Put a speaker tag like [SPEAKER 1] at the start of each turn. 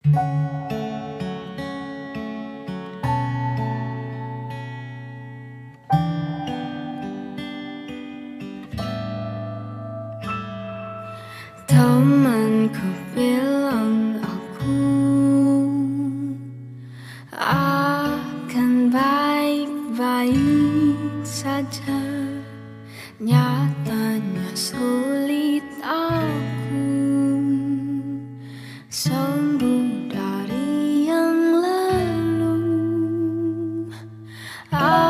[SPEAKER 1] Teman ku bilang aku akan baik-baik saja. Nyatanya sudah 啊